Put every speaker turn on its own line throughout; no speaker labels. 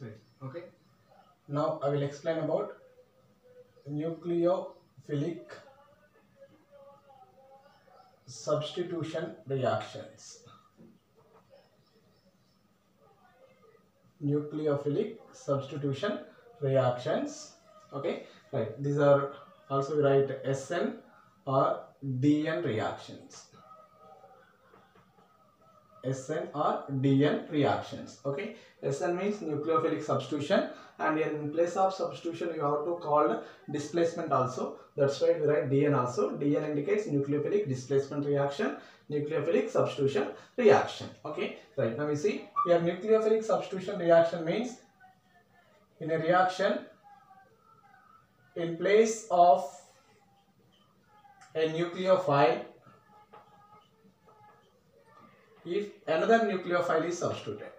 Right. Okay. Now I will explain about nucleophilic substitution reactions. Nucleophilic substitution reactions. Okay. Right. These are also write SN or DN reactions. SN or DN reactions. Okay, SN means nucleophilic substitution, and in place of substitution you have to call displacement also. That's why we write DN also. DN indicates nucleophilic displacement reaction, nucleophilic substitution reaction. Okay, right now we see here nucleophilic substitution reaction means in a reaction in place of a nucleophile if another nucleophile is substituted.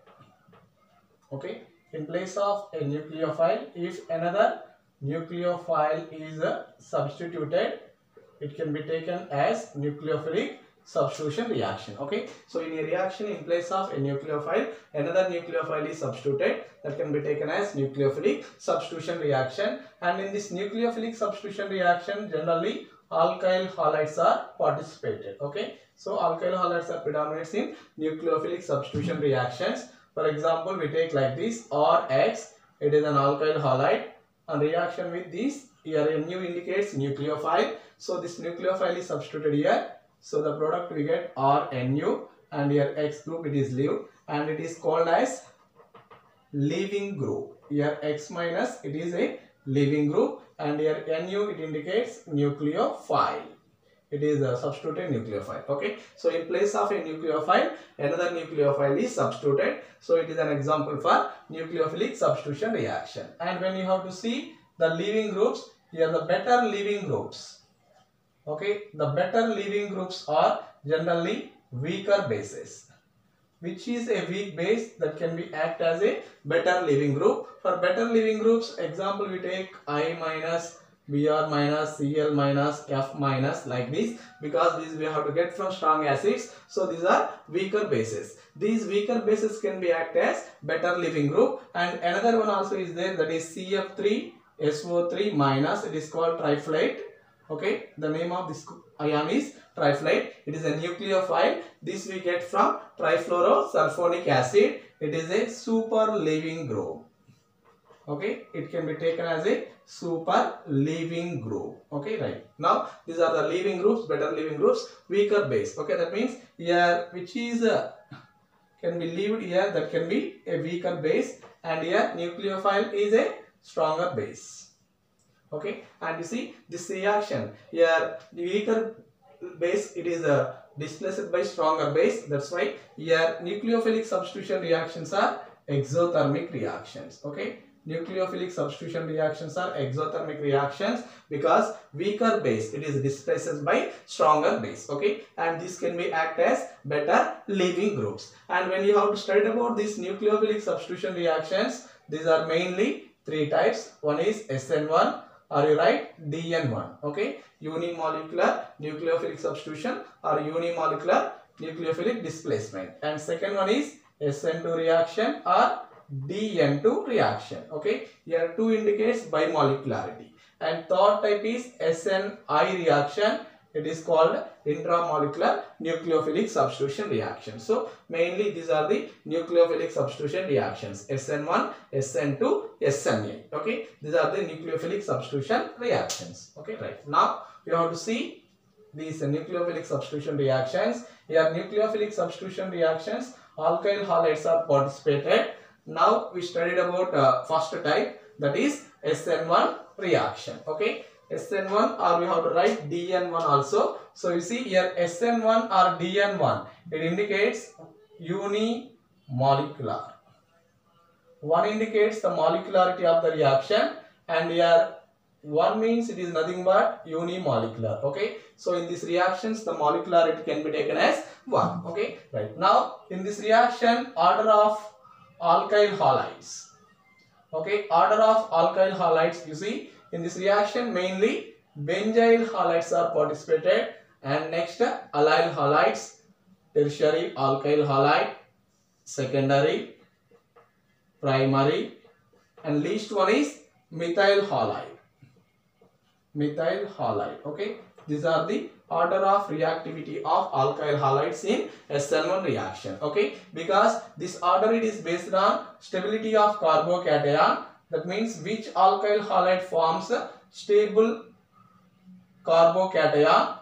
Okay, in place of a nucleophile, if another nucleophile is uh, substituted, it can be taken as nucleophilic substitution reaction. Okay, so in a reaction in place of a nucleophile, another nucleophile is substituted that can be taken as nucleophilic substitution reaction. And in this nucleophilic substitution reaction, generally alkyl halides are participated. Okay, so alkyl halides are predominates in nucleophilic substitution reactions. For example, we take like this RX, it is an alkyl halide and reaction with this here Nu indicates nucleophile. So this nucleophile is substituted here. So the product we get RNU and here X group it is leave and it is called as leaving group. Here X minus it is a leaving group and here Nu it indicates nucleophile. It is a substituted nucleophile okay? So in place of a nucleophile another nucleophile is substituted. So it is an example for nucleophilic substitution reaction. And when you have to see the leaving groups here the better leaving groups okay? The better leaving groups are generally weaker bases which is a weak base that can be act as a better leaving group for better leaving groups example we take i minus Br minus, Cl minus, F minus like this because these we have to get from strong acids. So these are weaker bases. These weaker bases can be act as better leaving group and another one also is there that is CF3 SO3 minus it is called triflate. Okay, the name of this ion is triflate. It is a nucleophile. This we get from trifluorosulfonic acid. It is a super leaving group. Okay? It can be taken as a super leaving group. Okay? Right. Now these are the leaving groups better leaving groups weaker base. Okay? That means here which is uh, can be leaved here that can be a weaker base. And here nucleophile is a stronger base okay? And you see this reaction. Here the weaker base it is uh, displaced by stronger base. That's why here nucleophilic substitution reactions are exothermic reactions. Okay? Nucleophilic substitution reactions are exothermic reactions because weaker base it is displaced by stronger base. Okay? And this can be act as better leaving groups. And when you have to study about these nucleophilic substitution reactions these are mainly three types. One is SN1 or you write DN1 okay unimolecular nucleophilic substitution or unimolecular nucleophilic displacement and second one is SN2 reaction or DN2 reaction. Okay, here 2 indicates bimolecularity. And third type is SNI reaction. It is called intramolecular nucleophilic substitution reaction. So, mainly these are the nucleophilic substitution reactions. SN1, SN2, SNA. Okay, these are the nucleophilic substitution reactions. Okay, right. Now, you have to see these nucleophilic substitution reactions. Here, nucleophilic substitution reactions, alkyl halides are participated now we studied about uh, first type that is SN1 reaction. Okay. SN1 or we have to write DN1 also. So you see here SN1 or DN1 it indicates unimolecular. One indicates the molecularity of the reaction and here one means it is nothing but unimolecular. Okay. So in these reactions the molecularity can be taken as 1. Okay. Right. Now in this reaction order of alkyl halides. Okay, order of alkyl halides you see in this reaction mainly benzyl halides are participated and next allyl halides, tertiary alkyl halide, secondary, primary and least one is methyl halide. Methyl halide. Okay. These are the order of reactivity of alkyl halides in SN1 reaction. Okay. Because this order it is based on stability of carbocation. That means which alkyl halide forms a stable carbocation?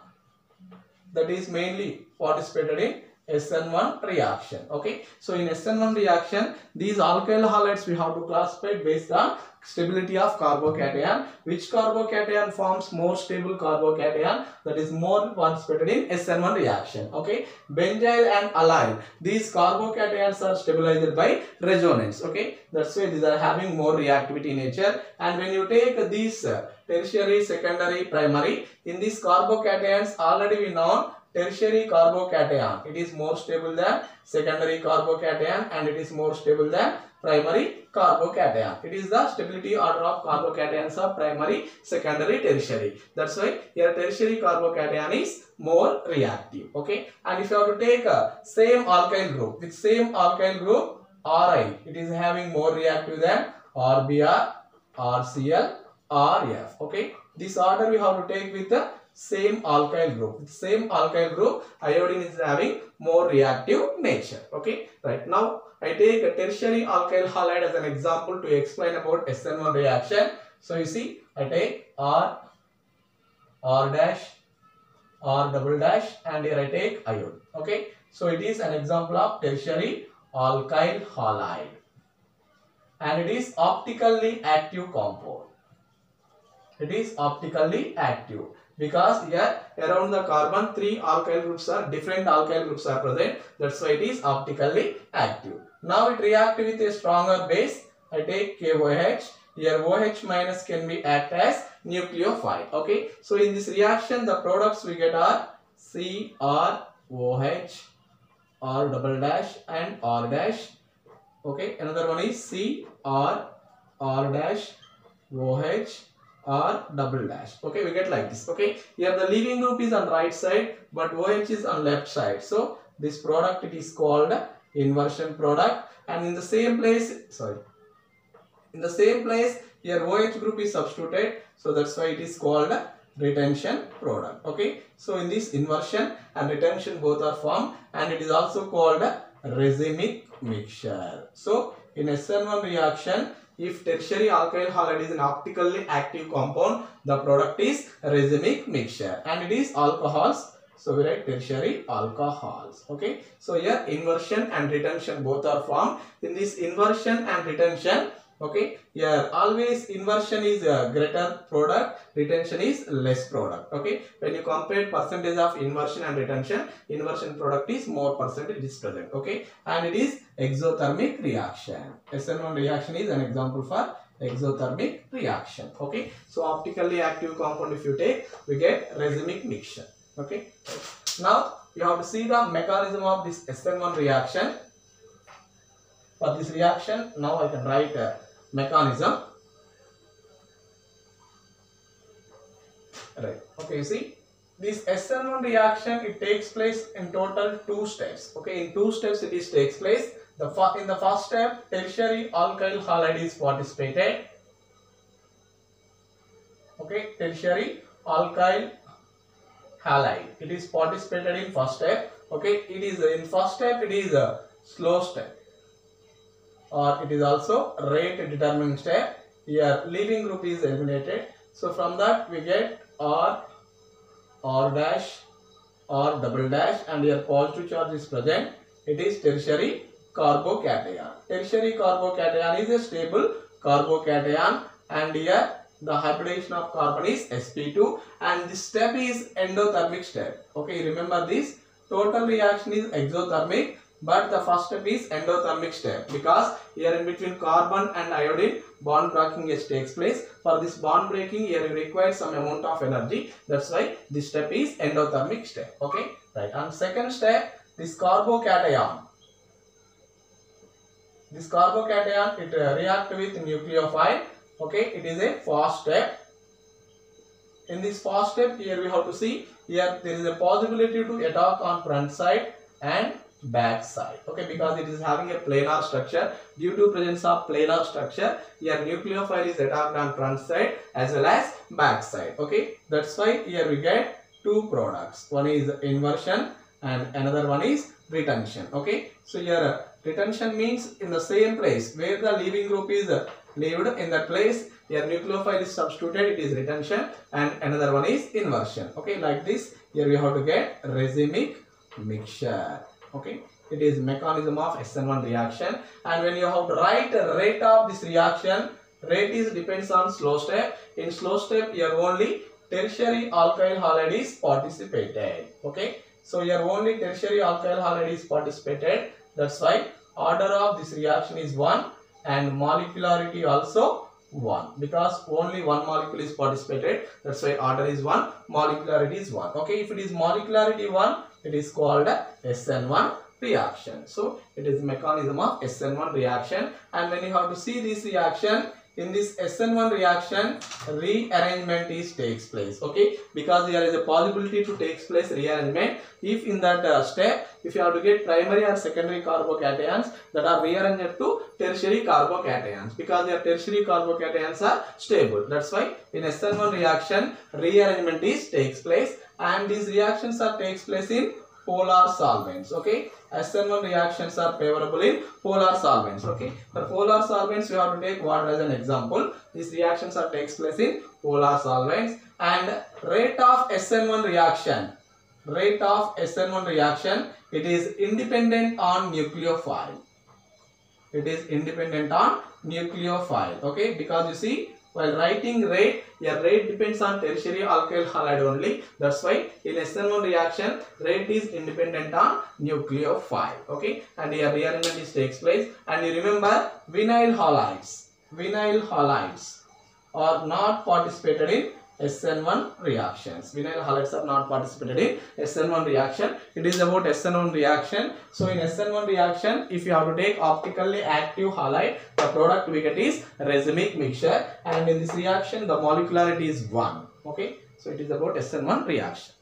That is mainly participated in SN1 reaction. Okay. So in SN1 reaction, these alkyl halides we have to classify based on stability of carbocation. Which carbocation forms more stable carbocation that is more participated in SN1 reaction. Okay. Benzyl and allyl. These carbocations are stabilized by resonance. Okay. That's why these are having more reactivity nature. And when you take these uh, tertiary, secondary, primary, in these carbocations already we know tertiary carbocation. It is more stable than secondary carbocation and it is more stable than primary carbocation. It is the stability order of carbocations of primary, secondary, tertiary. That's why here tertiary carbocation is more reactive. Okay. And if you have to take a same alkyl group with same alkyl group Ri, it is having more reactive than RBr, RCl, RF. Okay. This order we have to take with the same alkyl group. With same alkyl group, iodine is having more reactive nature. Okay. Right. Now, I take a tertiary alkyl halide as an example to explain about SN1 reaction. So, you see, I take R, R dash, R double dash and here I take iodine. Okay. So, it is an example of tertiary alkyl halide and it is optically active compound. It is optically active because here around the carbon three alkyl groups are different alkyl groups are present. That's why it is optically active. Now it react with a stronger base. I take KOH here OH minus can be act as nucleophile okay? So in this reaction the products we get are CrOH R double dash and R dash okay? Another one is CR R dash OH or double dash. Okay we get like this. Okay here the leaving group is on right side but OH is on left side. So this product it is called inversion product. And in the same place sorry in the same place here OH group is substituted. So that's why it is called retention product. Okay so in this inversion and retention both are formed and it is also called racemic mixture. So in SN1 reaction if tertiary alkyl halide is an optically active compound, the product is racemic mixture and it is alcohols. So we write tertiary alcohols. Okay. So here inversion and retention both are formed. In this inversion and retention, okay? Here always inversion is a greater product retention is less product. Okay? When you compare percentage of inversion and retention inversion product is more percentage is present okay? And it is exothermic reaction. SN1 reaction is an example for exothermic reaction. Okay? So optically active compound if you take we get racemic mixture. Okay? Now you have to see the mechanism of this SN1 reaction for this reaction now I can write uh, mechanism. Right. Okay, you see this SN1 reaction it takes place in total two steps. Okay, in two steps it is takes place. The in the first step tertiary alkyl halide is participated. Okay, tertiary alkyl halide it is participated in first step. Okay, it is in first step it is a slow step or it is also rate determining step. Here leaving group is eliminated. So from that we get R, R dash, R double dash and here positive charge is present. It is tertiary carbocation. Tertiary carbocation is a stable carbocation and here the hybridization of carbon is sp2 and this step is endothermic step. Okay, remember this. Total reaction is exothermic but the first step is endothermic step because here in between carbon and iodine bond breaking takes place. For this bond breaking here you require some amount of energy. That's why this step is endothermic step. Okay, right. And second step, this carbocation. This carbocation it uh, react with nucleophile. Okay, it is a fast step. In this fast step here we have to see here there is a possibility to attack on front side and back side. Okay because it is having a planar structure. Due to presence of planar structure your nucleophile is attacked on front side as well as back side. Okay that's why here we get two products. One is inversion and another one is retention. Okay so here uh, retention means in the same place where the leaving group is uh, lived in that place your nucleophile is substituted it is retention and another one is inversion. Okay like this here we have to get racemic mixture okay? It is mechanism of SN1 reaction. And when you have to write rate of this reaction rate is depends on slow step. In slow step here only tertiary alkyl halide is participated. Okay? So here only tertiary alkyl halide is participated. That's why order of this reaction is 1 and molecularity also 1 because only one molecule is participated that's why order is 1 molecularity is 1 okay if it is molecularity 1 it is called SN1 reaction. So it is mechanism of SN1 reaction. And when you have to see this reaction in this SN1 reaction rearrangement is takes place okay? Because there is a possibility to takes place rearrangement. If in that uh, step if you have to get primary or secondary carbocations that are rearranged to tertiary carbocations because their tertiary carbocations are stable. That's why in SN1 reaction rearrangement is takes place and these reactions are takes place in polar solvents okay? SN1 reactions are favorable in polar solvents okay? For polar solvents we have to take water as an example. These reactions are takes place in polar solvents. And rate of SN1 reaction rate of SN1 reaction it is independent on nucleophile. It is independent on nucleophile okay? Because you see while writing rate your rate depends on tertiary alkyl halide only. That's why in SN1 reaction rate is independent on nucleophile okay? And here rearrangement is takes place. And you remember vinyl halides. Vinyl halides are not participated in SN1 reactions. Vinyl halides are not participated in SN1 reaction. It is about SN1 reaction. So in SN1 reaction, if you have to take optically active halide, the product we get is racemic mixture and in this reaction the molecularity is 1. Okay. So it is about SN1 reaction.